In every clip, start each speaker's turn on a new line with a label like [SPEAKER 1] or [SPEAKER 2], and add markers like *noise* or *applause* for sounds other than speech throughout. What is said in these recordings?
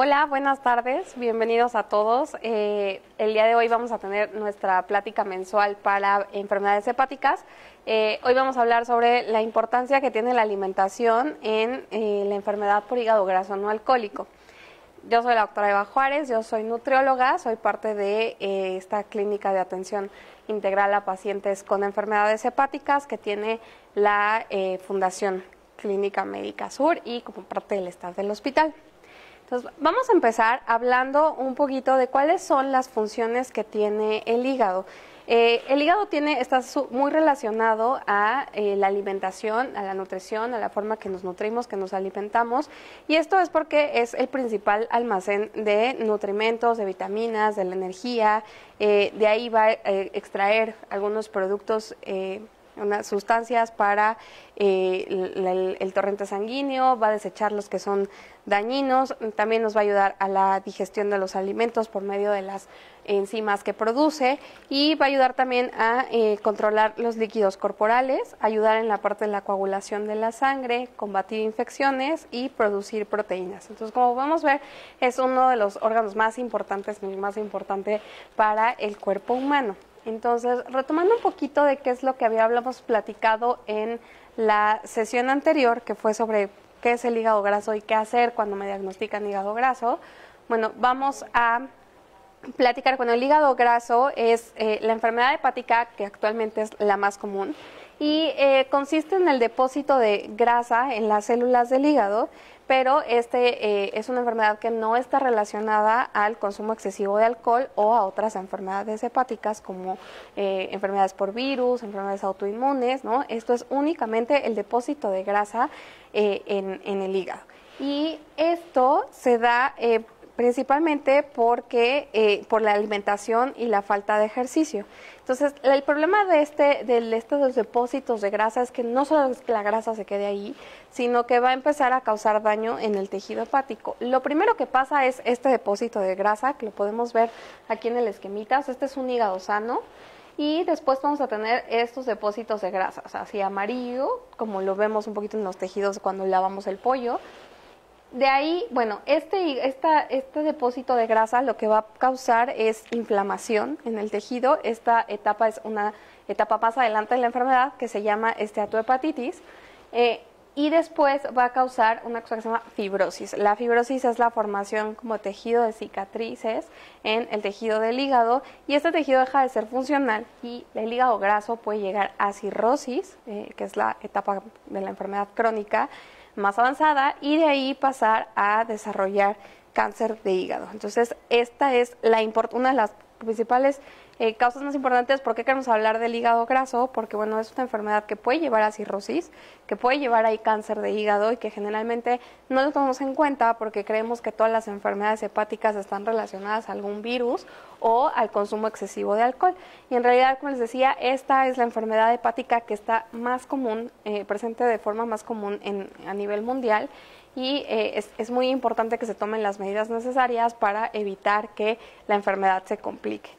[SPEAKER 1] Hola, buenas tardes, bienvenidos a todos. Eh, el día de hoy vamos a tener nuestra plática mensual para enfermedades hepáticas. Eh, hoy vamos a hablar sobre la importancia que tiene la alimentación en eh, la enfermedad por hígado graso no alcohólico. Yo soy la doctora Eva Juárez, yo soy nutrióloga, soy parte de esta clínica de atención integral a pacientes con enfermedades hepáticas que tiene la Fundación Clínica Médica Sur y como parte del staff del hospital. Entonces, vamos a empezar hablando un poquito de cuáles son las funciones que tiene el hígado. Eh, el hígado tiene, está muy relacionado a eh, la alimentación, a la nutrición, a la forma que nos nutrimos, que nos alimentamos. Y esto es porque es el principal almacén de nutrimentos, de vitaminas, de la energía. Eh, de ahí va a extraer algunos productos unas sustancias para eh, el, torrente sanguíneo, va a desechar los que son dañinos, también nos va a ayudar a la digestión de los alimentos por medio de las enzimas que produce y va a ayudar también a eh, controlar los líquidos corporales, ayudar en la parte de la coagulación de la sangre, combatir infecciones y producir proteínas. Entonces, como podemos ver, es uno de los órganos más importantes, más importante para el cuerpo humano. Entonces, retomando un poquito de qué es lo que habíamos platicado en la sesión anterior, que fue sobre qué es el hígado graso y qué hacer cuando me diagnostican hígado graso, bueno, vamos a platicar. Bueno, el hígado graso es eh, la enfermedad hepática que actualmente es la más común y eh, consiste en el depósito de grasa en las células del hígado pero este eh, es una enfermedad que no está relacionada al consumo excesivo de alcohol o a otras enfermedades hepáticas como eh, enfermedades por virus, enfermedades autoinmunes, ¿no? Esto es únicamente el depósito de grasa eh, en, en, el hígado. Y esto se da principalmente porque eh, por la alimentación y la falta de ejercicio. Entonces, el problema de este de estos depósitos de grasa es que no solo es que la grasa se quede ahí, sino que va a empezar a causar daño en el tejido hepático. Lo primero que pasa es este depósito de grasa, que lo podemos ver aquí en el esquemita. Este es un hígado sano. Y después vamos a tener estos depósitos de grasa, así amarillo, como lo vemos un poquito en los tejidos cuando lavamos el pollo, de ahí, bueno, este, este depósito de grasa lo que va a causar es inflamación en el tejido. Esta etapa es una etapa más adelante de la enfermedad que se llama esteatohepatitis. Eh, y después va a causar una cosa que se llama fibrosis. La fibrosis es la formación como tejido de cicatrices en el tejido del hígado y este tejido deja de ser funcional y el hígado graso puede llegar a cirrosis, eh, que es la etapa de la enfermedad crónica, más avanzada y de ahí pasar a desarrollar cáncer de hígado. Entonces, esta es la una de las principales eh, causas más importantes, ¿por qué queremos hablar del hígado graso? Porque, bueno, es una enfermedad que puede llevar a cirrosis, que puede llevar a cáncer de hígado y que generalmente no lo tomamos en cuenta porque creemos que todas las enfermedades hepáticas están relacionadas a algún virus o al consumo excesivo de alcohol. Y en realidad, como les decía, esta es la enfermedad hepática que está más común, eh, presente de forma más común en, a nivel mundial y eh, es, muy importante que se tomen las medidas necesarias para evitar que la enfermedad se complique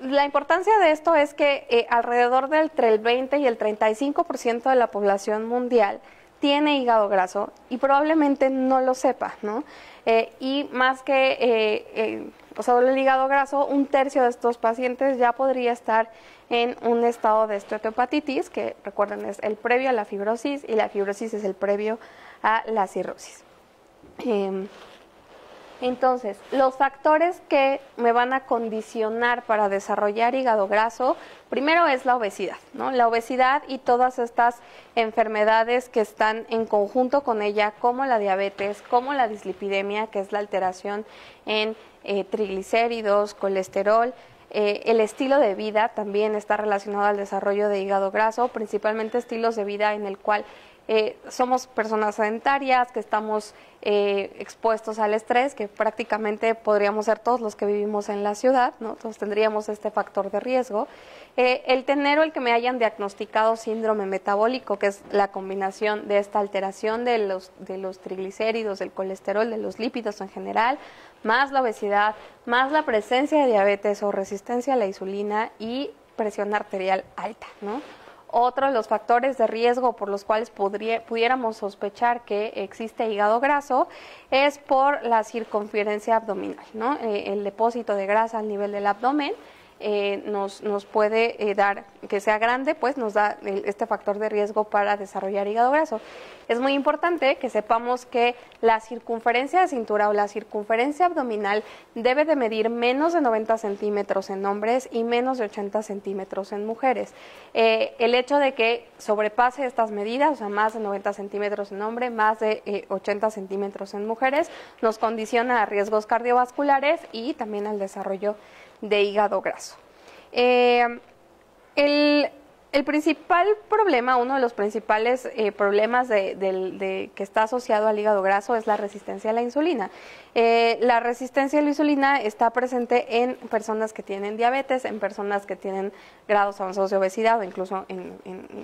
[SPEAKER 1] la importancia de esto es que eh, alrededor del entre el 20 y el 35% de la población mundial tiene hígado graso y probablemente no lo sepa, ¿no? Eh, y más que, eh, o sea, el hígado graso, un tercio de estos pacientes ya podría estar en un estado de esteatohepatitis, que recuerden es el previo a la fibrosis y la fibrosis es el previo a la cirrosis. Em, entonces, los factores que me van a condicionar para desarrollar hígado graso, primero es la obesidad, ¿no? La obesidad y todas estas enfermedades que están en conjunto con ella, como la diabetes, como la dislipidemia, que es la alteración en eh, triglicéridos, colesterol, eh, el estilo de vida también está relacionado al desarrollo de hígado graso, principalmente estilos de vida en el cual eh, somos personas sedentarias, que estamos eh, expuestos al estrés, que prácticamente podríamos ser todos los que vivimos en la ciudad, ¿no? Entonces tendríamos este factor de riesgo. Eh, el tener o el que me hayan diagnosticado síndrome metabólico, que es la combinación de esta alteración de los, de los triglicéridos, del colesterol, de los lípidos en general, más la obesidad, más la presencia de diabetes o resistencia a la insulina y presión arterial alta, ¿no? Otro de los factores de riesgo por los cuales pudiéramos sospechar que existe hígado graso es por la circunferencia abdominal, ¿no? Eh, el depósito de grasa al nivel del abdomen eh, nos, puede eh, dar, que sea grande, pues nos da este factor de riesgo para desarrollar hígado graso. Es muy importante que sepamos que la circunferencia de cintura o la circunferencia abdominal debe de medir menos de 90 centímetros en hombres y menos de 80 centímetros en mujeres. Eh, el hecho de que sobrepase estas medidas, o sea, más de 90 centímetros en hombres, más de 80 centímetros en mujeres, nos condiciona a riesgos cardiovasculares y también al desarrollo de hígado graso. Eh, el, principal problema, uno de los principales eh, problemas de, que está asociado al hígado graso es la resistencia a la insulina. Eh, la resistencia a la insulina está presente en personas que tienen diabetes, en personas que tienen grados avanzados de obesidad o incluso en,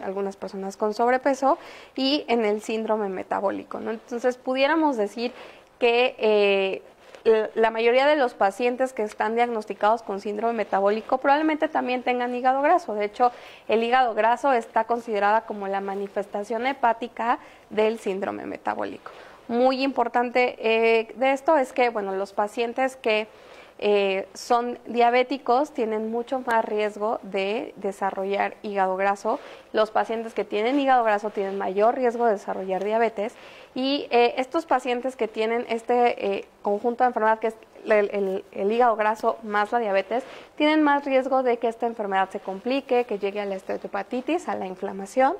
[SPEAKER 1] algunas personas con sobrepeso y en el síndrome metabólico. Entonces, pudiéramos decir que la mayoría de los pacientes que están diagnosticados con síndrome metabólico probablemente también tengan hígado graso. De hecho, el hígado graso está considerada como la manifestación hepática del síndrome metabólico. Muy importante eh, de esto es que, bueno, los pacientes que eh, son diabéticos tienen mucho más riesgo de desarrollar hígado graso. Los pacientes que tienen hígado graso tienen mayor riesgo de desarrollar diabetes. Y eh, estos pacientes que tienen este eh, conjunto de enfermedad, que es el, hígado graso más la diabetes, tienen más riesgo de que esta enfermedad se complique, que llegue a la esteatohepatitis, a la inflamación,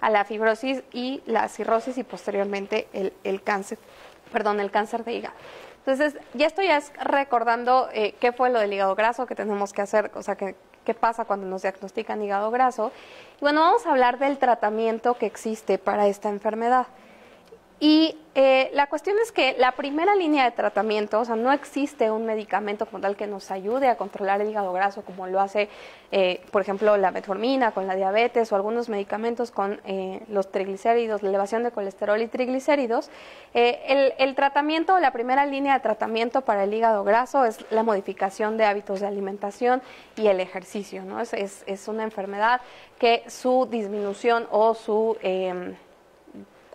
[SPEAKER 1] a la fibrosis y la cirrosis y posteriormente el, el cáncer, perdón, el cáncer de hígado. Entonces, ya estoy recordando eh, qué fue lo del hígado graso que tenemos que hacer, o sea, qué, qué pasa cuando nos diagnostican hígado graso. Y bueno, vamos a hablar del tratamiento que existe para esta enfermedad. Y eh, la cuestión es que la primera línea de tratamiento, o sea, no existe un medicamento como tal que nos ayude a controlar el hígado graso como lo hace, eh, por ejemplo, la metformina con la diabetes o algunos medicamentos con eh, los triglicéridos, la elevación de colesterol y triglicéridos. El, el, tratamiento, la primera línea de tratamiento para el hígado graso es la modificación de hábitos de alimentación y el ejercicio, ¿no? Es, es, es una enfermedad que su disminución o su em,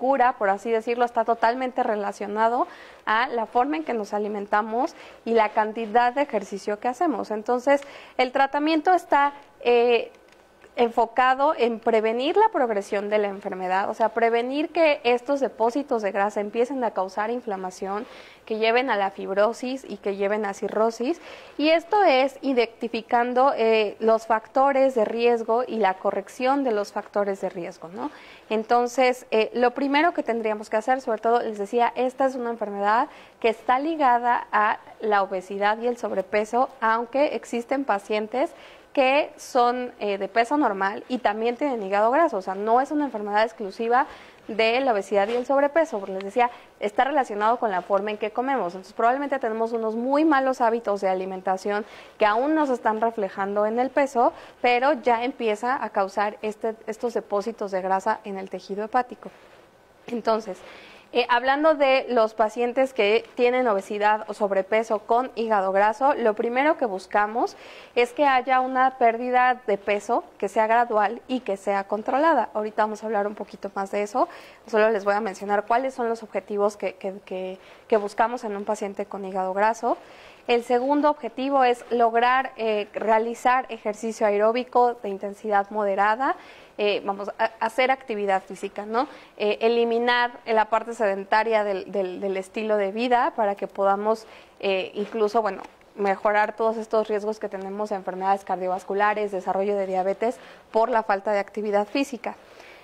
[SPEAKER 1] cura, por así decirlo, está totalmente relacionado a la forma en que nos alimentamos y la cantidad de ejercicio que hacemos. Entonces, el tratamiento está eh, enfocado en prevenir la progresión de la enfermedad, o sea, prevenir que estos depósitos de grasa empiecen a causar inflamación, que lleven a la fibrosis y que lleven a cirrosis. Y esto es identificando eh, los factores de riesgo y la corrección de los factores de riesgo, ¿no? Entonces, eh, lo primero que tendríamos que hacer, sobre todo, les decía, esta es una enfermedad que está ligada a la obesidad y el sobrepeso, aunque existen pacientes que son eh, de peso normal y también tienen hígado graso. O sea, no es una enfermedad exclusiva de la obesidad y el sobrepeso, porque les decía, está relacionado con la forma en que comemos. Entonces, probablemente tenemos unos muy malos hábitos de alimentación que aún no se están reflejando en el peso, pero ya empieza a causar este, estos depósitos de grasa en el tejido hepático. Entonces, eh, hablando de los pacientes que tienen obesidad o sobrepeso con hígado graso, lo primero que buscamos es que haya una pérdida de peso que sea gradual y que sea controlada. Ahorita vamos a hablar un poquito más de eso. Solo les voy a mencionar cuáles son los objetivos que, que, buscamos en un paciente con hígado graso. El segundo objetivo es lograr eh, realizar ejercicio aeróbico de intensidad moderada eh, vamos a hacer actividad física, ¿no? Eh, eliminar la parte sedentaria del, del, estilo de vida para que podamos eh, incluso, bueno, mejorar todos estos riesgos que tenemos de enfermedades cardiovasculares, desarrollo de diabetes por la falta de actividad física.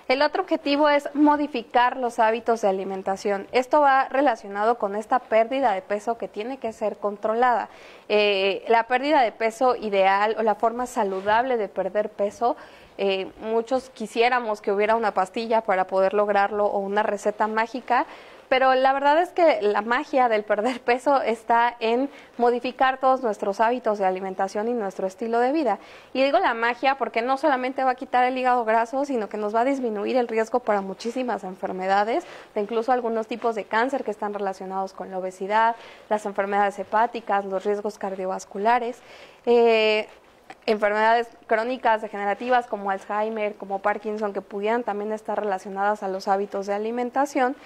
[SPEAKER 1] El otro objetivo es modificar los hábitos de alimentación. Esto va relacionado con esta pérdida de peso que tiene que ser controlada. la pérdida de peso ideal o la forma saludable de perder peso eh, muchos quisiéramos que hubiera una pastilla para poder lograrlo o una receta mágica, pero la verdad es que la magia del perder *laughs* peso está en modificar todos nuestros hábitos de alimentación y nuestro estilo de vida. Y digo la magia porque no solamente va a quitar el hígado graso, sino que nos va a disminuir el riesgo para muchísimas enfermedades, incluso algunos tipos de cáncer que están relacionados con la obesidad, las enfermedades hepáticas, los riesgos cardiovasculares. Eh, enfermedades crónicas degenerativas como Alzheimer, como Parkinson, que pudieran también estar relacionadas a los hábitos de alimentación.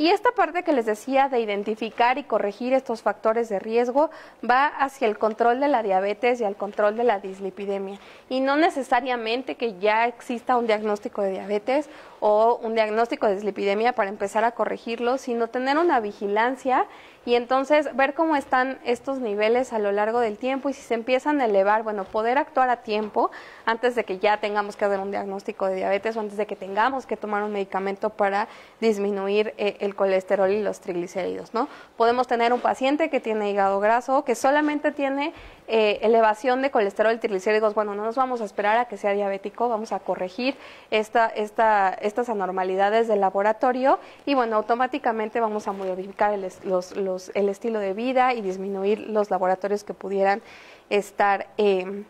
[SPEAKER 1] Y esta parte que les decía de identificar y corregir estos factores de riesgo va hacia el control de la diabetes y al control de la dislipidemia. Y no necesariamente que ya exista un diagnóstico de diabetes o un diagnóstico de dislipidemia para empezar a corregirlo, sino tener una vigilancia y entonces ver cómo están estos niveles a lo largo del tiempo y si se empiezan a elevar, bueno, poder actuar a tiempo antes de que ya tengamos que hacer un diagnóstico de diabetes o antes de que tengamos que tomar un medicamento para disminuir eh, el colesterol y los triglicéridos, ¿no? Podemos tener un paciente que tiene hígado graso, que solamente tiene eh, elevación de colesterol triglicéridos, bueno, no nos vamos a esperar a que sea diabético, vamos a corregir esta, esta, estas anormalidades del laboratorio y bueno, automáticamente vamos a modificar el, el estilo de vida y disminuir los laboratorios que pudieran estar eh,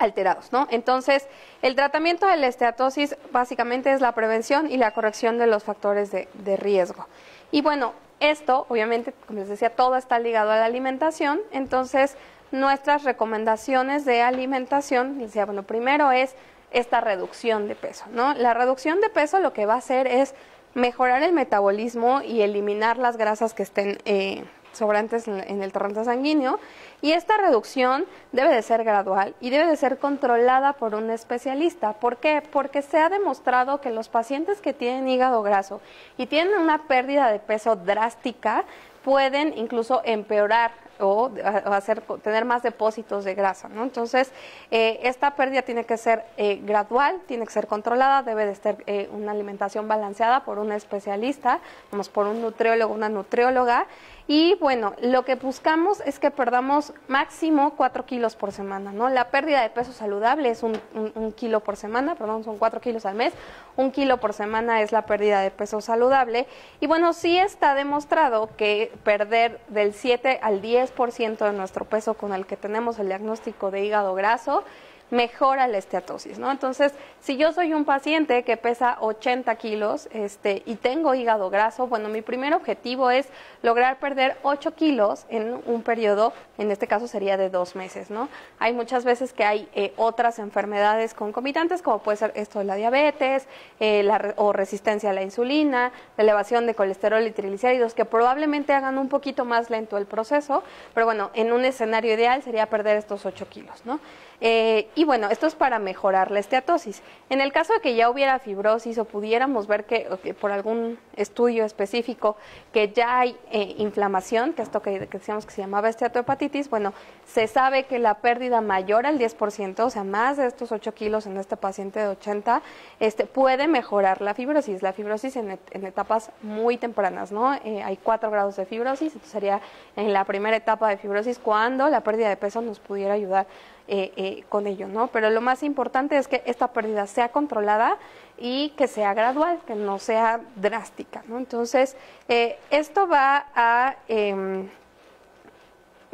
[SPEAKER 1] alterados, ¿no? Entonces, el tratamiento de la esteatosis básicamente es la prevención y la corrección de los factores de riesgo. Y bueno, esto, obviamente, como les decía, todo está ligado a la alimentación, entonces nuestras recomendaciones de alimentación, decía, bueno, primero es esta reducción de peso, ¿no? La reducción de peso lo que va a hacer es mejorar el metabolismo y eliminar las grasas que estén eh, sobrantes en, el torrente sanguíneo y esta reducción debe de ser gradual y debe de ser controlada por un especialista. ¿Por qué? Porque se ha demostrado que los pacientes que tienen hígado graso y tienen una pérdida de peso drástica pueden incluso empeorar o, hacer, tener más depósitos de grasa. ¿no? Entonces, eh, esta pérdida tiene que ser eh, gradual, tiene que ser controlada, debe de estar eh, una alimentación balanceada por un especialista, vamos, por un nutriólogo, una nutrióloga. Y bueno, lo que buscamos es que perdamos máximo 4 kilos por semana, ¿no? La pérdida de peso saludable es un, un, kilo por semana, perdón, son 4 kilos al mes, un kilo por semana es la pérdida de peso saludable. Y bueno, sí está demostrado que perder del 7 al 10 ciento de nuestro peso con el que tenemos el diagnóstico de hígado graso mejora la esteatosis, ¿no? Entonces, si yo soy un paciente que pesa 80 kilos este, y tengo hígado graso, bueno, mi primer objetivo es lograr perder 8 kilos en un periodo, en este caso sería de dos meses, ¿no? Hay muchas veces que hay eh, otras enfermedades concomitantes, como puede ser esto de la diabetes eh, la, o resistencia a la insulina, la elevación de colesterol y triglicéridos, que probablemente hagan un poquito más lento el proceso, pero bueno, en un escenario ideal sería perder estos 8 kilos, ¿no? Eh, y bueno, esto es para mejorar la esteatosis. En el caso de que ya hubiera fibrosis o pudiéramos ver que, por algún estudio específico que ya hay eh, inflamación, que esto que, decíamos que se llamaba esteatohepatitis, bueno, se sabe que la pérdida mayor al 10%, o sea, más de estos 8 kilos en este paciente de 80, este, puede mejorar la fibrosis. La fibrosis en, etapas muy tempranas, ¿no? Eh, hay 4 grados de fibrosis, entonces sería en la primera etapa de fibrosis cuando la pérdida de peso nos pudiera ayudar eh, eh, con ello, ¿no? Pero lo más importante es que esta pérdida sea controlada y que sea gradual, que no sea drástica, ¿no? Entonces, eh, esto va a... Em,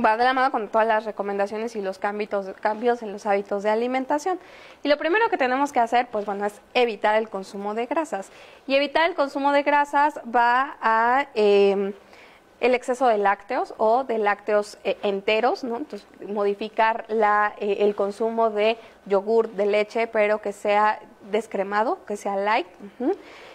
[SPEAKER 1] va de la mano con todas las recomendaciones y los cambios, cambios en los hábitos de alimentación. Y lo primero que tenemos que hacer, pues bueno, es evitar el consumo de grasas. Y evitar el consumo de grasas va a em, el exceso de lácteos o de lácteos eh, enteros, ¿no? Entonces, modificar la, eh, el consumo de yogur, de leche, pero que sea descremado, que sea light.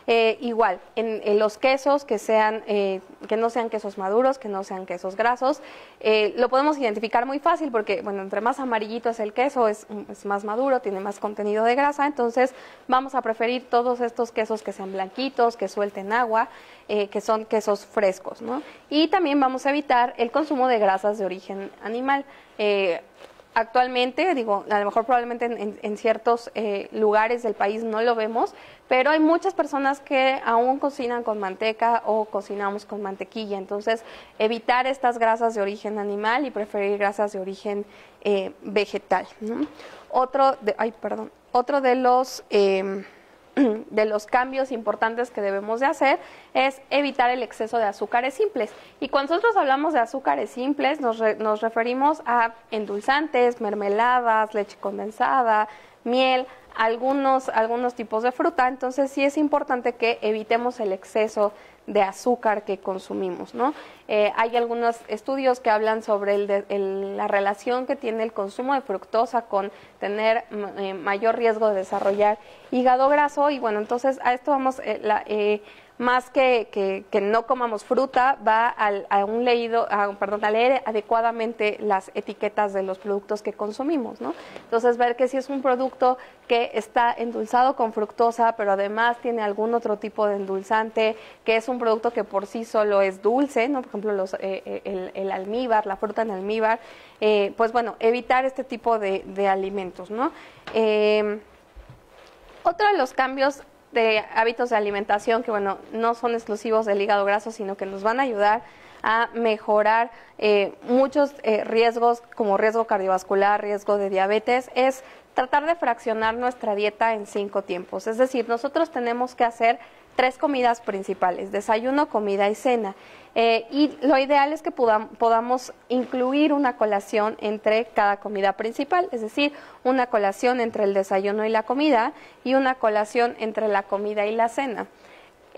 [SPEAKER 1] Eh, igual, en, los quesos que sean, eh, que no sean quesos maduros, que no sean quesos grasos, eh, lo podemos identificar muy fácil porque, bueno, entre más amarillito es el queso, es, es, más maduro, tiene más contenido de grasa, entonces vamos a preferir todos estos quesos que sean blanquitos, que suelten agua, que son quesos frescos, ¿no? Y también vamos a evitar el consumo de grasas de origen animal actualmente, digo, a lo mejor probablemente en, ciertos eh, lugares del país no lo vemos, pero hay muchas personas que aún cocinan con manteca o cocinamos con mantequilla. Entonces, evitar estas grasas de origen animal y preferir grasas de origen eh, vegetal. Otro, de, ay, perdón, otro de los eh, *clears throat* de los cambios importantes que debemos de hacer es evitar el exceso de azúcares simples. Y cuando nosotros hablamos de azúcares simples, nos, nos referimos a endulzantes, mermeladas, leche condensada, miel, algunos, algunos tipos de fruta. Entonces sí es importante que evitemos el exceso de azúcar que consumimos, ¿no? Eh, hay algunos estudios que hablan sobre la relación que tiene el consumo de fructosa con tener eh, mayor riesgo de desarrollar hígado graso y bueno, entonces a esto vamos, eh, la, más que, que, no comamos fruta, va a un leído, a, perdón, a leer adecuadamente las etiquetas de los productos que consumimos, ¿no? Entonces, ver que si es un producto que está endulzado con fructosa, pero además tiene algún otro tipo de endulzante, que es un producto que por sí solo es dulce, ¿no? Por ejemplo, los, eh, eh, el, almíbar, la fruta en almíbar, eh, pues bueno, evitar este tipo de, de alimentos, ¿no? otro de los cambios de hábitos de alimentación que, bueno, no son exclusivos del hígado graso, sino que nos van a ayudar a mejorar eh, muchos eh, riesgos como riesgo cardiovascular, riesgo de diabetes, es tratar de fraccionar nuestra dieta en cinco tiempos. Es decir, nosotros tenemos que hacer tres comidas principales, desayuno, comida y cena. Eh, y lo ideal es que podamos incluir una colación entre cada comida principal, es decir, una colación entre el desayuno y la comida y una colación entre la comida y la cena.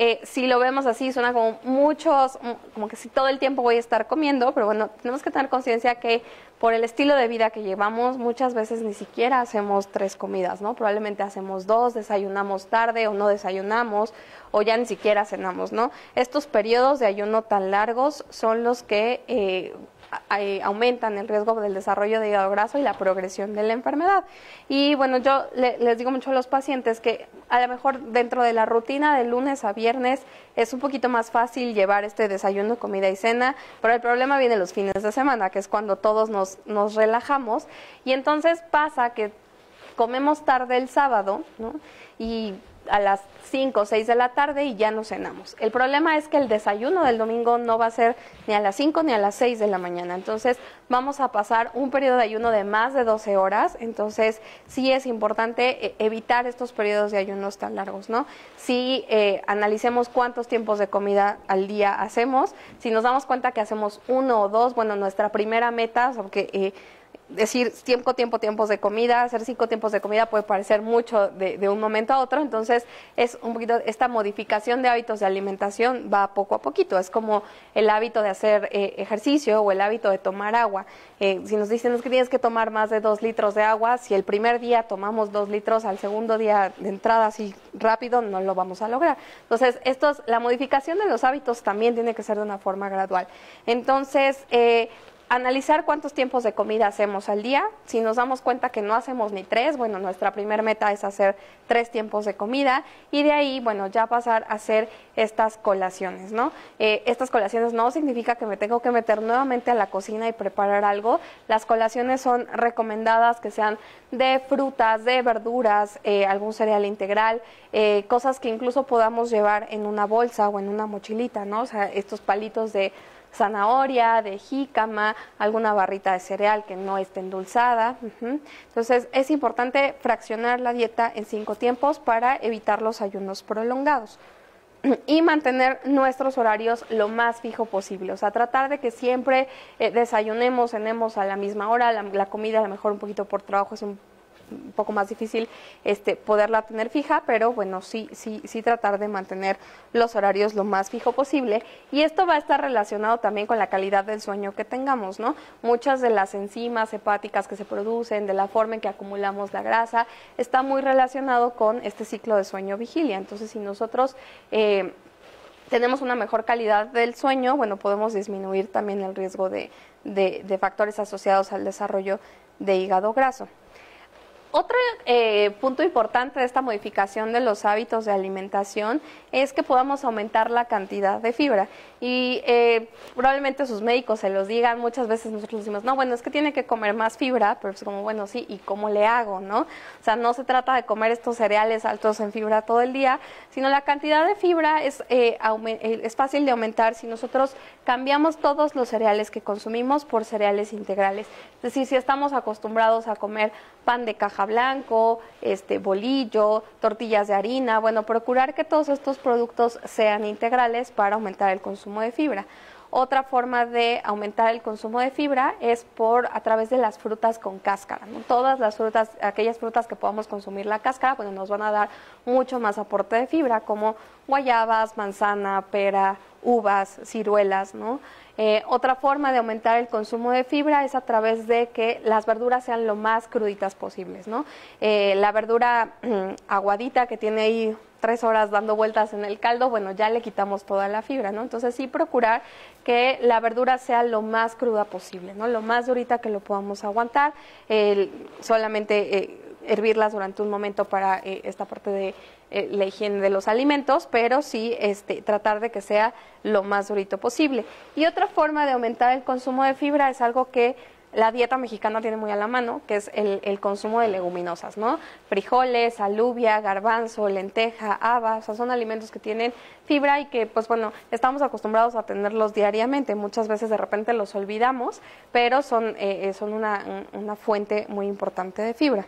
[SPEAKER 1] Eh, si lo vemos así, suena como muchos, como que si todo el tiempo voy a estar comiendo, pero bueno, tenemos que tener conciencia que por el estilo de vida que llevamos, muchas veces ni siquiera hacemos tres comidas, ¿no? Probablemente hacemos dos, desayunamos tarde o no desayunamos, o ya ni siquiera cenamos, ¿no? Estos periodos de ayuno tan largos son los que eh, aumentan el riesgo del desarrollo de hígado graso y la progresión de la enfermedad. Y bueno, yo les digo mucho a los pacientes que a lo mejor dentro de la rutina de lunes a viernes es un poquito más fácil llevar este desayuno, comida y cena, pero el problema viene los fines de semana, que es cuando todos nos, nos relajamos y entonces pasa que comemos tarde el sábado, ¿no? Y a las 5 o 6 de la tarde y ya no cenamos. El problema es que el desayuno del domingo no va a ser ni a las 5 ni a las 6 de la mañana. Entonces vamos a pasar un periodo de ayuno de más de 12 horas. Entonces sí es importante eh, evitar estos periodos de ayunos tan largos, ¿no? Si eh, analicemos cuántos tiempos de comida al día hacemos, si nos damos cuenta que hacemos uno o dos, bueno, nuestra primera meta, porque... Eh, decir tiempo, tiempo, tiempos de comida, hacer cinco tiempos de comida puede parecer mucho de, un momento a otro, entonces es un poquito, esta modificación de hábitos de alimentación va poco a poquito, es como el hábito de hacer eh, ejercicio o el hábito de tomar agua. Eh, si nos dicen es que tienes que tomar más de dos litros de agua, si el primer día tomamos dos litros, al segundo día de entrada así rápido, no lo vamos a lograr. Entonces, estos, la modificación de los hábitos también tiene que ser de una forma gradual. Entonces, eh, analizar cuántos tiempos de comida hacemos al día. Si nos damos cuenta que no hacemos ni tres, bueno, nuestra primera meta es hacer tres tiempos de comida y de ahí, bueno, ya pasar a hacer estas colaciones, ¿no? Eh, estas colaciones no significa que me tengo que meter nuevamente a la cocina y preparar algo. Las colaciones son recomendadas que sean de frutas, de verduras, eh, algún cereal integral, eh, cosas que incluso podamos llevar en una bolsa o en una mochilita, ¿no? O sea, estos palitos de zanahoria, de jícama, alguna barrita de cereal que no esté endulzada. Entonces es importante fraccionar la dieta en cinco tiempos para evitar los ayunos prolongados y mantener nuestros horarios lo más fijo posible, o sea, tratar de que siempre eh, desayunemos, cenemos a la misma hora, la, la, comida a lo mejor un poquito por trabajo es un un poco más difícil este, poderla tener fija, pero bueno, sí, sí, sí tratar de mantener los horarios lo más fijo posible. Y esto va a estar relacionado también con la calidad del sueño que tengamos, ¿no? Muchas de las enzimas hepáticas que se producen, de la forma en que acumulamos la grasa, está muy relacionado con este ciclo de sueño-vigilia. Entonces, si nosotros eh, tenemos una mejor calidad del sueño, bueno, podemos disminuir también el riesgo de, de factores asociados al desarrollo de hígado graso. Otro eh, punto importante de esta modificación de los hábitos de alimentación es que podamos aumentar la cantidad de fibra. Y eh, probablemente sus médicos se los digan, muchas veces nosotros decimos, no, bueno, es que tiene que comer más fibra, pero es como, bueno, sí, ¿y cómo le hago? ¿no? O sea, no se trata de comer estos cereales altos en fibra todo el día, sino la cantidad de fibra es, eh, es fácil de aumentar si nosotros cambiamos todos los cereales que consumimos por cereales integrales. Es decir, si estamos acostumbrados a comer pan de caja blanco, este bolillo, tortillas de harina, bueno, procurar que todos estos productos sean integrales para aumentar el consumo de fibra. Otra forma de aumentar el consumo de fibra es por a través de las frutas con cáscara. Todas las frutas, aquellas frutas que podamos consumir la cáscara, bueno, nos van a dar mucho más aporte de fibra, como guayabas, manzana, pera, uvas, ciruelas, ¿no? Eh, otra forma de aumentar el consumo de fibra es a través de que las verduras sean lo más cruditas posibles, ¿no? Eh, la verdura aguadita que tiene ahí tres horas dando vueltas en el caldo, bueno, ya le quitamos toda la fibra, ¿no? Entonces sí procurar que la verdura sea lo más cruda posible, ¿no? Lo más durita que lo podamos aguantar, solamente eh, hervirlas durante un momento para eh, esta parte de eh, la higiene de los alimentos, pero sí este, tratar de que sea lo más durito posible. Y otra forma de aumentar el consumo de fibra es algo que la dieta mexicana tiene muy a la mano, que es el, consumo de leguminosas, ¿no? Frijoles, alubia, garbanzo, lenteja, habas, son alimentos que tienen fibra y que, pues bueno, estamos acostumbrados a tenerlos diariamente. Muchas veces de repente los olvidamos, pero son, eh, son una, una fuente muy importante de fibra.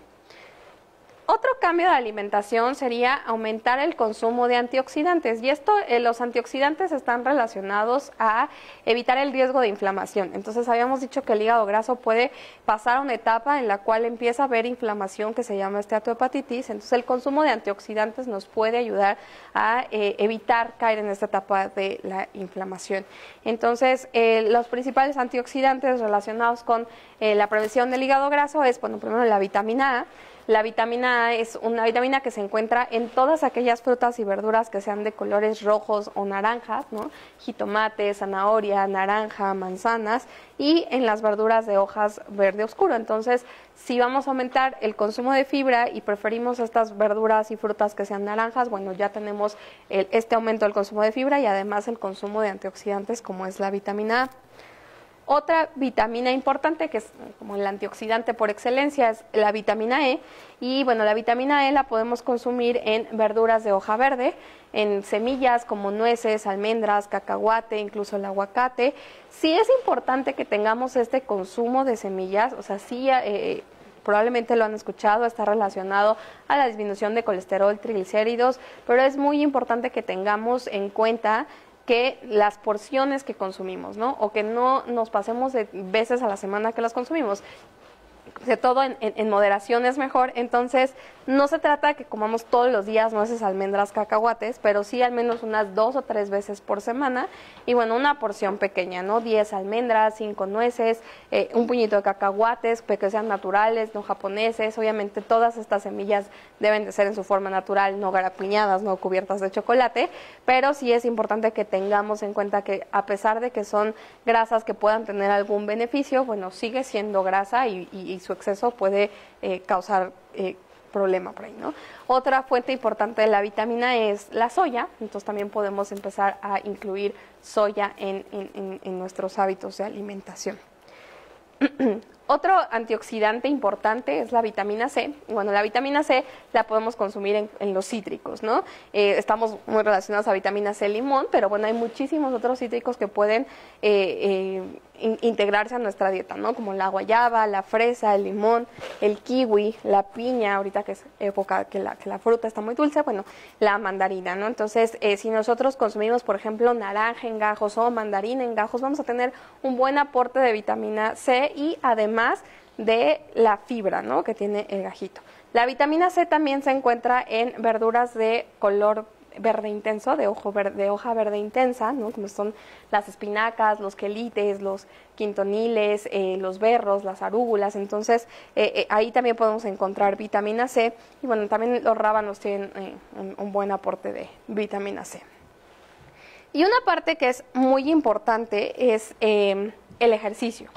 [SPEAKER 1] Otro cambio de alimentación sería aumentar el consumo de antioxidantes y esto, eh, los antioxidantes están relacionados a evitar el riesgo de inflamación. Entonces habíamos dicho que el hígado graso puede pasar a una etapa en la cual empieza a haber inflamación que se llama esteatohepatitis. Entonces el consumo de antioxidantes nos puede ayudar a eh, evitar caer en esta etapa de la inflamación. Entonces eh, los principales antioxidantes relacionados con la prevención del hígado graso es, bueno, primero la vitamina A la vitamina A es una vitamina que se encuentra en todas aquellas frutas y verduras que sean de colores rojos o naranjas, ¿no? Jitomate, zanahoria, naranja, manzanas y en las verduras de hojas verde oscuro. Entonces, si vamos a aumentar el consumo de fibra y preferimos estas verduras y frutas que sean naranjas, bueno, ya tenemos este aumento del consumo de fibra y además el consumo de antioxidantes como es la vitamina A. Otra vitamina importante, que es como el antioxidante por excelencia, es la vitamina E. Y bueno, la vitamina E la podemos consumir en verduras de hoja verde, en semillas como nueces, almendras, cacahuate, incluso el aguacate. Sí es importante que tengamos este consumo de semillas, o sea, sí... Eh, probablemente lo han escuchado, está relacionado a la disminución de colesterol, triglicéridos, pero es muy importante que tengamos en cuenta que las porciones que consumimos, ¿no? O que no nos pasemos de veces a la semana que las consumimos de todo en, moderación es mejor. Entonces, no se trata de que comamos todos los días nueces, almendras, cacahuates, pero sí al menos unas dos o tres veces por semana. Y bueno, una porción pequeña, ¿no? Diez almendras, cinco nueces, eh, un puñito de cacahuates, que sean naturales, no japoneses. Obviamente, todas estas semillas deben de ser en su forma natural, no garapiñadas, no cubiertas de chocolate. Pero sí es importante que tengamos en cuenta que, a pesar de que son grasas que puedan tener algún beneficio, bueno, sigue siendo grasa y, y su exceso puede eh, causar eh, problema por ahí, ¿no? Otra fuente importante de la vitamina es la soya, entonces también podemos empezar a incluir soya en, en nuestros hábitos de alimentación. *clears throat* Otro antioxidante importante es la vitamina C. Bueno, la vitamina C la podemos consumir en, los cítricos, ¿no? Eh, estamos muy relacionados a vitamina C limón, pero bueno, hay muchísimos otros cítricos que pueden integrarse a nuestra dieta, ¿no? Como la guayaba, la fresa, el limón, el kiwi, la piña, ahorita que es época que la, que la fruta está muy dulce, bueno, la mandarina, ¿no? Entonces, si nosotros consumimos, por ejemplo, naranja en gajos o mandarina en gajos, vamos a tener un buen aporte de vitamina C y además de la fibra ¿no? que tiene el gajito. La vitamina C también se encuentra en verduras de color verde intenso, de, ojo verde, hoja verde intensa, ¿no? como son las espinacas, los quelites, los quintoniles, eh, los berros, las arúgulas. Entonces, eh, eh, ahí también podemos encontrar vitamina C. Y bueno, también los rábanos tienen un buen aporte de vitamina C. Y una parte que es muy importante es el ejercicio.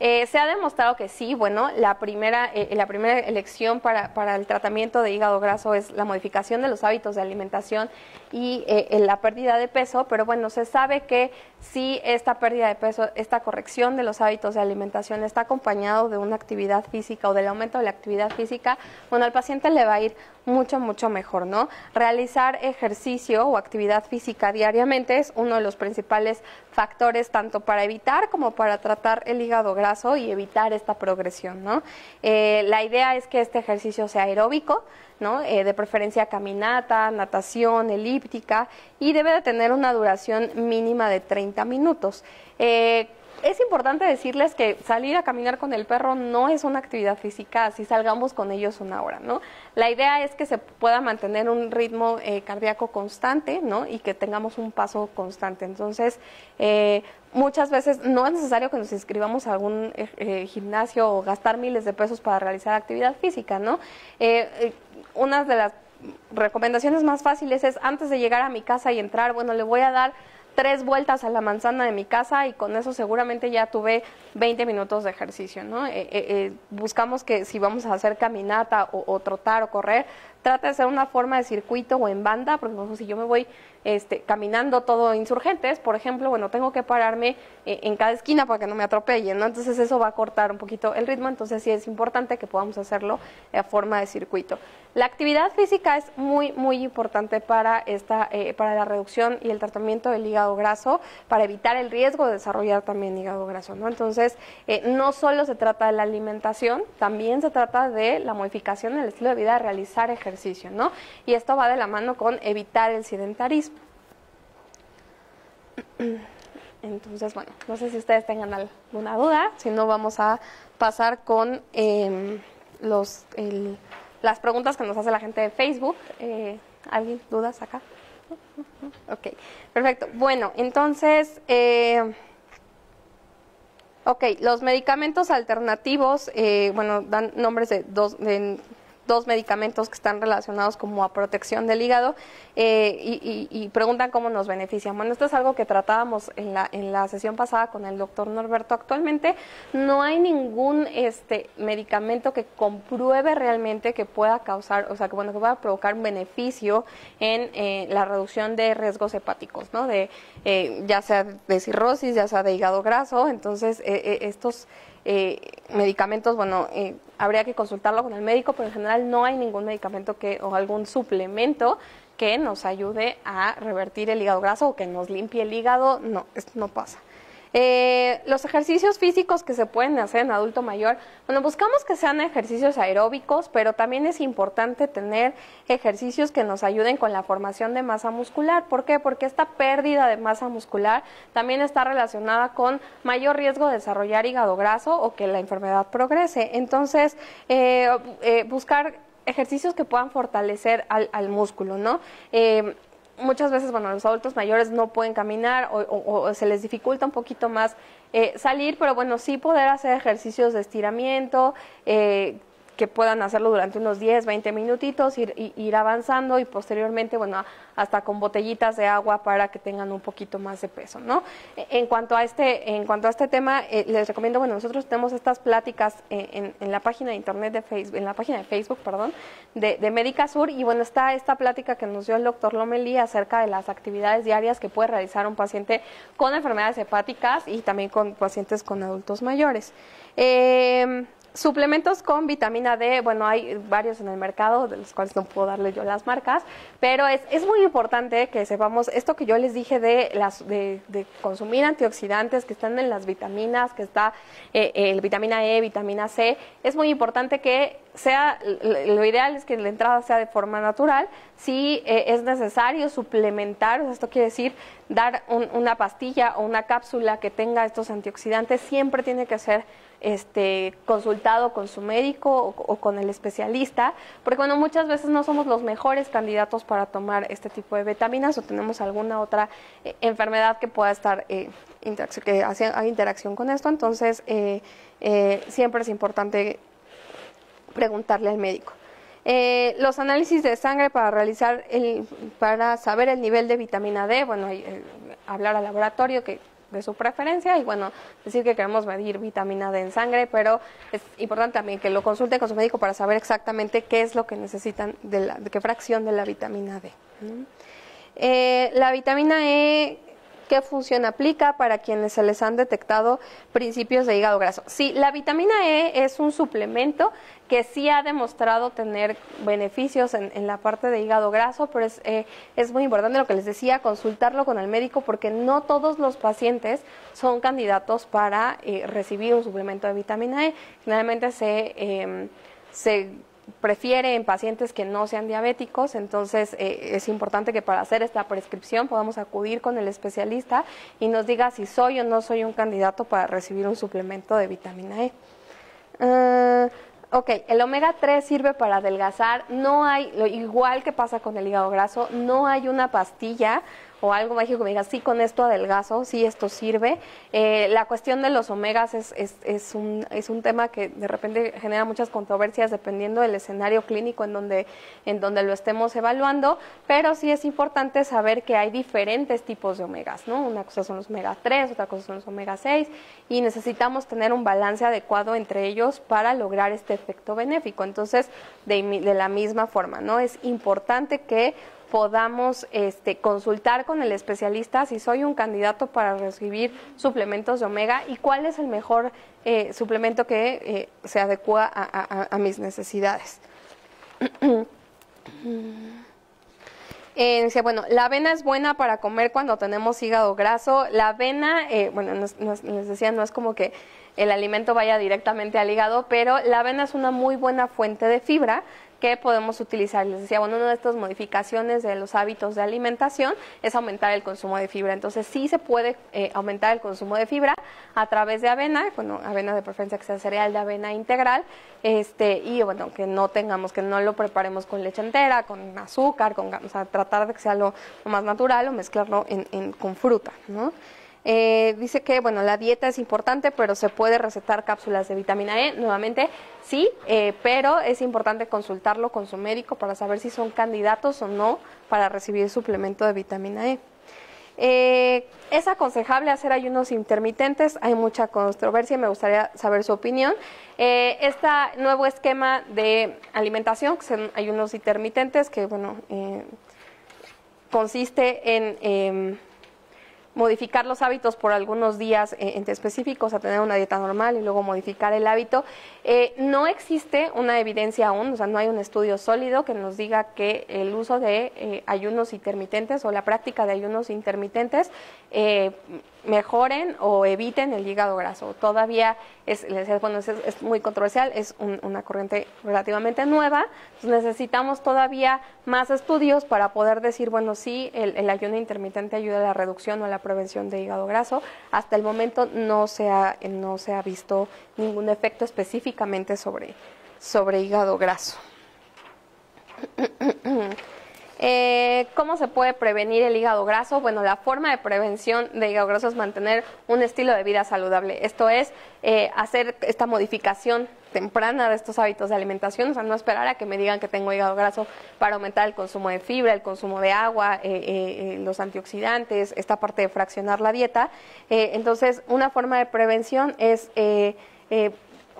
[SPEAKER 1] Eh, se ha demostrado que sí, bueno, la primera, eh, la primera elección para, para, el tratamiento de hígado graso es la modificación de los hábitos de alimentación y eh, la pérdida de peso, pero bueno, se sabe que si esta pérdida de peso, esta corrección de los hábitos de alimentación está acompañado de una actividad física o del aumento de la actividad física, bueno, al paciente le va a ir mucho, mucho mejor, ¿no? Realizar ejercicio o actividad física diariamente es uno de los principales factores tanto para evitar como para tratar el hígado graso y evitar esta progresión, ¿no? Eh, la idea es que este ejercicio sea aeróbico, ¿no? Eh, de preferencia caminata, natación, elíptica y debe de tener una duración mínima de 30 minutos. Eh, es importante decirles que salir a caminar con el perro no es una actividad física, así salgamos con ellos una hora, ¿no? La idea es que se pueda mantener un ritmo eh, cardíaco constante, ¿no? Y que tengamos un paso constante. Entonces, eh, muchas veces no es necesario que nos inscribamos a algún eh, gimnasio o gastar miles de pesos para realizar actividad física, ¿no? una de las recomendaciones más fáciles es antes de llegar a mi casa y entrar, bueno, le voy a dar tres vueltas a la manzana de mi casa y con eso seguramente ya tuve 20 minutos de ejercicio, ¿no? Eh, eh, eh, buscamos que si vamos a hacer caminata o, o, trotar o correr, trate de ser una forma de circuito o en banda, porque si yo me voy este, caminando todo insurgentes, por ejemplo, bueno, tengo que pararme eh, en cada esquina para que no me atropellen, ¿no? Entonces eso va a cortar un poquito el ritmo, entonces sí es importante que podamos hacerlo a forma de circuito. La actividad física es muy, muy importante para, esta, eh, para la reducción y el tratamiento del hígado graso, para evitar el riesgo de desarrollar también hígado graso, ¿no? Entonces, eh, no solo se trata de la alimentación, también se trata de la modificación del estilo de vida, de realizar ejercicio, ¿no? Y esto va de la mano con evitar el sedentarismo. *clears throat* Entonces, bueno, no sé si ustedes tengan alguna duda, si no vamos a pasar con em, los, las preguntas que nos hace la gente de Facebook. Eh, ¿Alguien dudas acá? *laughs* Ok, perfecto. Bueno, entonces, eh, ok, los medicamentos alternativos, eh, bueno, dan nombres de dos, dos medicamentos que están relacionados como a protección del hígado eh, y, preguntan cómo nos benefician. Bueno, esto es algo que tratábamos en la, en la sesión pasada con el doctor Norberto. Actualmente no hay ningún este, medicamento que compruebe realmente que pueda causar, o sea, que, bueno, que pueda provocar un beneficio en eh, la reducción de riesgos hepáticos, ¿no? De, eh, ya sea de cirrosis, ya sea de hígado graso. Entonces, estos medicamentos, bueno, habría que consultarlo con el médico, pero en general no hay ningún medicamento que o algún suplemento que nos ayude a revertir el hígado graso o que nos limpie el hígado, no, esto no pasa. Eh, los ejercicios físicos que se pueden hacer en adulto mayor, bueno, buscamos que sean ejercicios aeróbicos, pero también es importante tener ejercicios que nos ayuden con la formación de masa muscular. ¿Por qué? Porque esta pérdida de masa muscular también está relacionada con mayor riesgo de desarrollar hígado graso o que la enfermedad progrese. Entonces, eh, eh, buscar ejercicios que puedan fortalecer al, al músculo, ¿no? Muchas veces, bueno, los adultos mayores no pueden caminar o, se les dificulta un poquito más eh, salir, pero bueno, sí poder hacer ejercicios de estiramiento, eh, que puedan hacerlo durante unos 10, 20 minutitos, ir, ir avanzando y posteriormente, bueno, hasta con botellitas de agua para que tengan un poquito más de peso, ¿no? En cuanto a este, en cuanto a este tema, eh, les recomiendo, bueno, nosotros tenemos estas pláticas en, en, la página de internet de Facebook, en la página de Facebook, perdón, de, de Médica Sur y bueno, está esta plática que nos dio el doctor Lomelí acerca de las actividades diarias que puede realizar un paciente con enfermedades hepáticas y también con pacientes con adultos mayores. Eh, Suplementos con vitamina D, bueno, hay varios en el mercado, de los cuales no puedo darle yo las marcas, pero es, es muy importante que sepamos esto que yo les dije de, las, de, consumir antioxidantes que están en las vitaminas, que está eh, el vitamina E, vitamina C, es muy importante que sea, lo ideal es que la entrada sea de forma natural, si eh, es necesario suplementar, esto quiere decir dar una pastilla o una cápsula que tenga estos antioxidantes, siempre tiene que ser este, consultado con su médico o, con el especialista, porque bueno, muchas veces no somos los mejores candidatos para tomar este tipo de vitaminas o tenemos alguna otra eh, enfermedad que pueda estar eh, que haga interacción con esto, entonces eh, siempre es importante preguntarle al médico. los análisis de sangre para realizar el, para saber el nivel de vitamina D, bueno, hablar al laboratorio que de su preferencia y bueno, decir que queremos medir vitamina D en sangre, pero es importante también que lo consulte con su médico para saber exactamente qué es lo que necesitan, de, la, qué fracción de la vitamina D. Eh, la vitamina E ¿Qué función aplica para quienes se les han detectado principios de hígado graso? Sí, la vitamina E es un suplemento que sí ha demostrado tener beneficios en, la parte de hígado graso, pero es, eh, es muy importante lo que les decía, consultarlo con el médico porque no todos los pacientes son candidatos para eh, recibir un suplemento de vitamina E. Generalmente se, em, se prefiere en pacientes que no sean diabéticos, entonces eh, es importante que para hacer esta prescripción podamos acudir con el especialista y nos diga si soy o no soy un candidato para recibir un suplemento de vitamina E. Ah, Ok, el omega 3 sirve para adelgazar. No hay, igual que pasa con el hígado graso, no hay una pastilla o algo mágico que me diga, sí, con esto adelgazo, sí, esto sirve. Eh, la cuestión de los omegas es, un, es un tema que de repente genera muchas controversias dependiendo del escenario clínico en donde, en donde lo estemos evaluando, pero sí es importante saber que hay diferentes tipos de omegas, ¿no? Una cosa son los omega 3, otra cosa son los omega 6, y necesitamos tener un balance adecuado entre ellos para lograr este efecto benéfico. Entonces, de, de la misma forma, ¿no? Es importante que podamos este, consultar con el especialista si soy un candidato para recibir suplementos de omega y cuál es el mejor eh, suplemento que eh, se adecua a, mis necesidades. *clears throat* Eh, bueno, la avena es buena para comer cuando tenemos hígado graso. La avena, bueno, les decía, no es como que el alimento vaya directamente al hígado, pero la avena es una muy buena fuente de fibra que podemos utilizar. Les decía, bueno, una de estas modificaciones de los hábitos de alimentación es aumentar el consumo de fibra. Entonces, sí se puede eh, aumentar el consumo de fibra a través de avena, bueno, avena de preferencia que sea cereal de avena integral, este, y bueno, que no tengamos, que no lo preparemos con leche entera, con azúcar, con, o sea, tratar de que sea lo, más natural o mezclarlo en, con fruta, ¿no? Eh, dice que, bueno, la dieta es importante, pero se puede recetar cápsulas de vitamina E. Nuevamente, sí, eh, pero es importante consultarlo con su médico para saber si son candidatos o no para recibir suplemento de vitamina E. Eh, es aconsejable hacer ayunos intermitentes, hay mucha controversia, me gustaría saber su opinión. este nuevo esquema de alimentación, que son ayunos intermitentes, que bueno, consiste en em, modificar los hábitos por algunos días eh, específicos a tener una dieta normal y luego modificar el hábito. Eh, no existe una evidencia aún, o sea, no hay un estudio sólido que nos diga que el uso de eh, ayunos intermitentes o la práctica de ayunos intermitentes mejoren o eviten el hígado graso. Todavía es, bueno, es, muy controversial, es una corriente relativamente nueva, necesitamos todavía más estudios para poder decir, bueno, sí, el, ayuno intermitente ayuda a la reducción o a la prevención de hígado graso. Hasta el momento no se ha, no se ha visto ningún efecto específicamente sobre, sobre hígado graso. *clears throat* Eh, ¿Cómo se puede prevenir el hígado graso? Bueno, la forma de prevención de hígado graso es mantener un estilo de vida saludable. Esto es eh, hacer esta modificación temprana de estos hábitos de alimentación, o sea, no esperar a que me digan que tengo hígado graso para aumentar el consumo de fibra, el consumo de agua, eh, los antioxidantes, esta parte de fraccionar la dieta. entonces, una forma de prevención es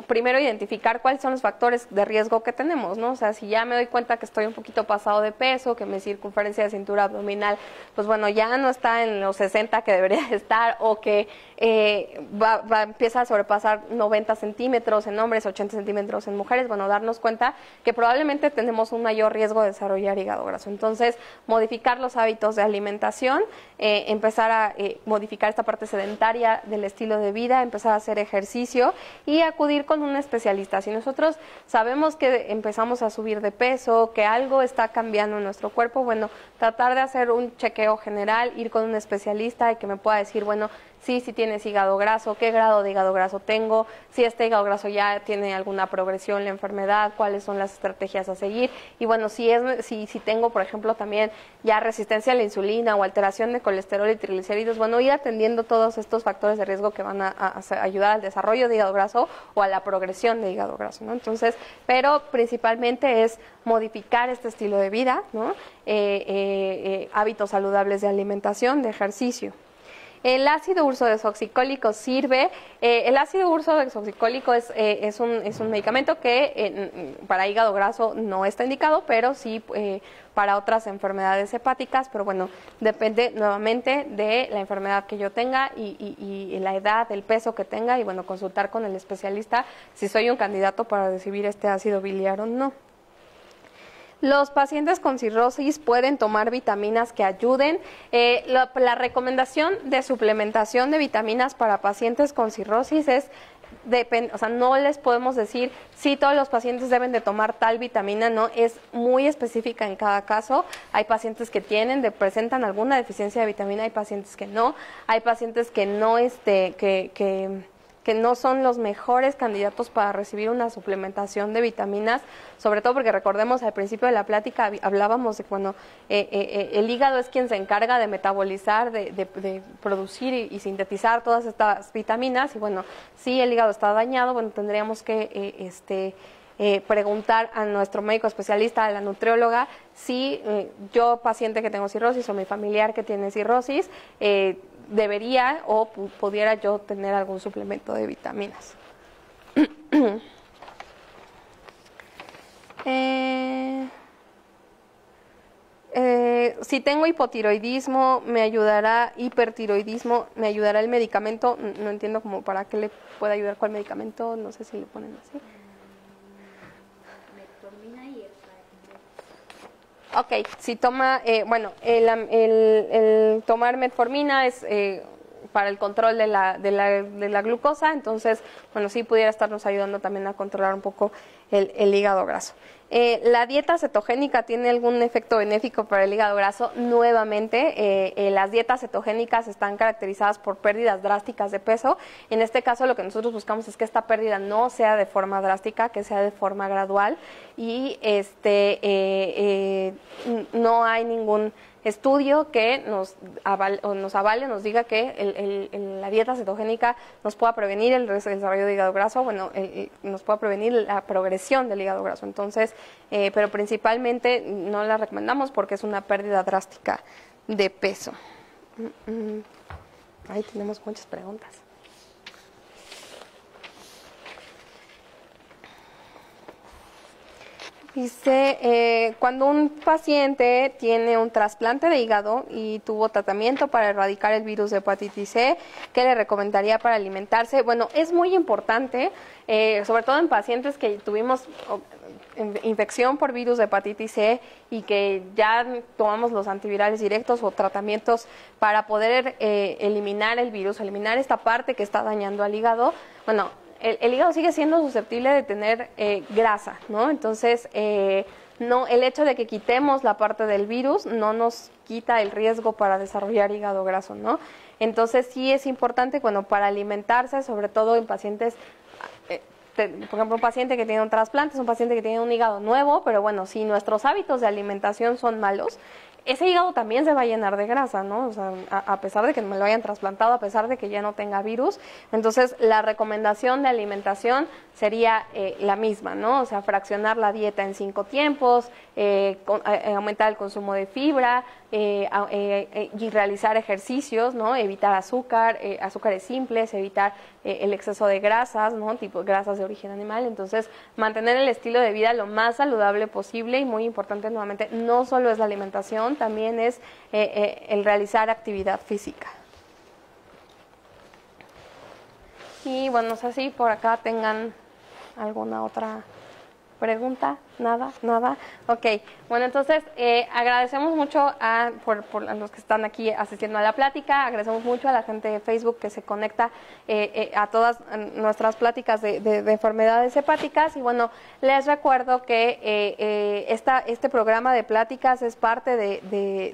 [SPEAKER 1] primero identificar cuáles son los factores de riesgo que tenemos, ¿no? O sea, si ya me doy cuenta que estoy un poquito pasado de peso, que mi circunferencia de cintura abdominal, pues bueno, ya no está en los 60 que debería estar o que eh, va, va, empieza a sobrepasar 90 centímetros en hombres, 80 centímetros en mujeres, bueno, darnos cuenta que probablemente tenemos un mayor riesgo de desarrollar hígado graso. Entonces, modificar los hábitos de alimentación, eh, empezar a eh, modificar esta parte sedentaria del estilo de vida, empezar a hacer ejercicio y acudir con un especialista. Si nosotros sabemos que empezamos a subir de peso, que algo está cambiando en nuestro cuerpo, bueno, tratar de hacer un chequeo general, ir con un especialista y que me pueda decir, bueno, sí, si tienes hígado graso, qué grado de hígado graso tengo, si este hígado graso ya tiene alguna progresión la enfermedad, cuáles son las estrategias a seguir y bueno, si es si si tengo, por ejemplo, también ya resistencia a la insulina o alteración de colesterol y triglicéridos, bueno, ir atendiendo todos estos factores de riesgo que van a, ayudar al desarrollo de hígado graso o a la progresión de hígado graso, ¿no? Entonces, pero principalmente es modificar este estilo de vida, ¿no? Eh, eh, eh, hábitos saludables de alimentación, de ejercicio. El ácido urso desoxicólico sirve, eh, el ácido urso desoxicólico es, eh, es, un, es un medicamento que eh, para hígado graso no está indicado, pero sí para otras enfermedades hepáticas, pero bueno, depende nuevamente de la enfermedad que yo tenga y, y, la edad, el peso que tenga y bueno, consultar con el especialista si soy un candidato para recibir este ácido biliar o no. Los pacientes con cirrosis pueden tomar vitaminas que ayuden. Eh, la, recomendación de suplementación de vitaminas para pacientes con cirrosis es Depende, o sea, no les podemos decir si todos los pacientes deben de tomar tal vitamina, no, es muy específica en cada caso. Hay pacientes que tienen, presentan alguna deficiencia de vitamina, hay pacientes que no, hay pacientes que no, este, que, que que no son los mejores candidatos para recibir una suplementación de vitaminas, sobre todo porque recordemos al principio de la plática hablábamos de cuando eh, eh, eh, el hígado es quien se encarga de metabolizar, de, producir y, sintetizar todas estas vitaminas y bueno, si el hígado está dañado, bueno, tendríamos que este, preguntar a nuestro médico especialista, a la nutrióloga, si yo, paciente que tengo cirrosis o mi familiar que tiene cirrosis, debería o pudiera yo tener algún suplemento de vitaminas. *clears throat* Eh, eh, si tengo hipotiroidismo, me ayudará hipertiroidismo, me ayudará el medicamento. No entiendo cómo para qué le puede ayudar cuál medicamento, no sé si le ponen así. Ok, si toma, eh, bueno, el, tomar metformina es eh, para el control de la, de, la, de la, glucosa, entonces, bueno, sí pudiera estarnos ayudando también a controlar un poco el hígado graso. Eh, ¿La dieta cetogénica tiene algún efecto benéfico para el hígado graso? Nuevamente, eh, eh, las dietas cetogénicas están caracterizadas por pérdidas drásticas de peso. En este caso, lo que nosotros buscamos es que esta pérdida no sea de forma drástica, que sea de forma gradual y este, no hay ningún estudio que nos avale, nos, avale, nos diga que la dieta cetogénica nos pueda prevenir el desarrollo de hígado graso, bueno, nos pueda prevenir la progresión del hígado graso. Entonces, eh, pero principalmente no la recomendamos porque es una pérdida drástica de peso. Mm, mm. Ahí tenemos muchas preguntas. Dice, eh, cuando un paciente tiene un trasplante de hígado y tuvo tratamiento para erradicar el virus de hepatitis C, ¿qué le recomendaría para alimentarse? Bueno, es muy importante, eh, sobre todo en pacientes que tuvimos infección por virus de hepatitis C y que ya tomamos los antivirales directos o tratamientos para poder eh, eliminar el virus, eliminar esta parte que está dañando al hígado. Bueno, el, hígado sigue siendo susceptible de tener eh, grasa, ¿no? Entonces, eh, no, el hecho de que quitemos la parte del virus no nos quita el riesgo para desarrollar hígado graso, ¿no? Entonces, sí es importante, bueno, para alimentarse, sobre todo en pacientes eh, por ejemplo, un paciente que tiene un trasplante es un paciente que tiene un hígado nuevo, pero bueno, si nuestros hábitos de alimentación son malos, ese hígado también se va a llenar de grasa, ¿no? O sea, a, pesar de que me lo hayan trasplantado, a pesar de que ya no tenga virus. Entonces, la recomendación de alimentación sería eh, la misma, ¿no? O sea, fraccionar la dieta en cinco tiempos, eh, eh, aumentar el consumo de fibra y realizar ejercicios, ¿no? Evitar azúcar, azúcares simples, evitar el exceso de grasas, ¿no? Tipo grasas de origen animal. Entonces, mantener el estilo de vida lo más saludable posible y muy importante nuevamente, no solo es la alimentación, también es el realizar actividad física. Y bueno, no sé si por acá tengan ¿Alguna otra pregunta? ¿Nada? ¿Nada? Ok. Bueno, entonces eh, agradecemos mucho a, por, los que están aquí asistiendo a la plática, agradecemos mucho a la gente de Facebook que se conecta eh, eh, a todas nuestras pláticas de, enfermedades hepáticas. Y bueno, les recuerdo que esta, este programa de pláticas es parte de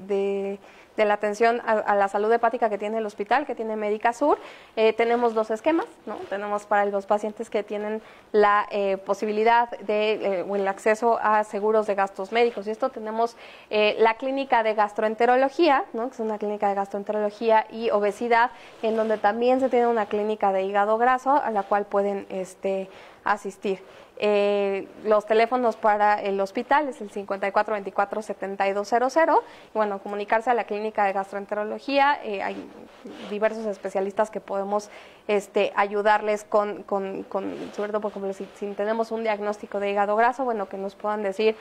[SPEAKER 1] de la atención a, la salud hepática que tiene el hospital, que tiene Médica Sur. Eh, tenemos dos esquemas, ¿no? Tenemos para los pacientes que tienen la eh, posibilidad de, eh, o el acceso a seguros de gastos médicos. Y esto tenemos la clínica de gastroenterología, ¿no? Que es una clínica de gastroenterología y obesidad, en donde también se tiene una clínica de hígado graso a la cual pueden este, asistir. Eh, los teléfonos para el hospital es el 5424-7200. Bueno, comunicarse a la clínica de gastroenterología. Eh, hay diversos especialistas que podemos este, ayudarles con, con, con, sobre todo, por ejemplo, si, si tenemos un diagnóstico de hígado graso, bueno, que nos puedan decir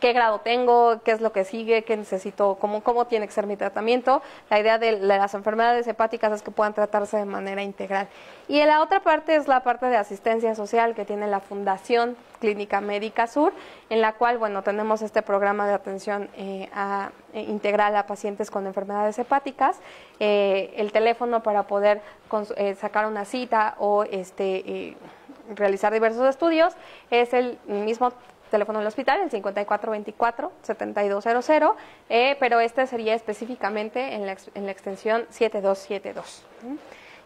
[SPEAKER 1] qué grado tengo, qué es lo que sigue, qué necesito, cómo, cómo tiene que ser mi tratamiento. La idea de las enfermedades hepáticas es que puedan tratarse de manera integral. Y la otra parte es la parte de asistencia social que tiene la Fundación Clínica Médica Sur, en la cual, bueno, tenemos este programa de atención eh, eh, integral a pacientes con enfermedades hepáticas, eh, el teléfono para poder sacar una cita o este realizar diversos estudios es el mismo teléfono del hospital, el 5424-7200, eh, pero este sería específicamente en la, en la extensión 7272.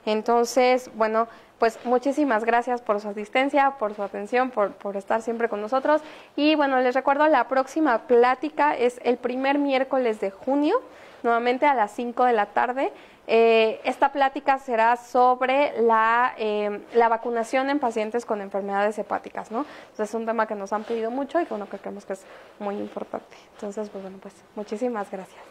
[SPEAKER 1] Entonces, bueno, pues muchísimas gracias por su asistencia, por su atención, por, por, estar siempre con nosotros. Y bueno, les recuerdo, la próxima plática es el primer miércoles de junio, nuevamente a las 5 de la tarde. Eh, esta plática será sobre la, eh, la, vacunación en pacientes con enfermedades hepáticas, ¿no? Entonces es un tema que nos han pedido mucho y que, bueno, que creemos que es muy importante. Entonces, pues bueno, pues muchísimas gracias.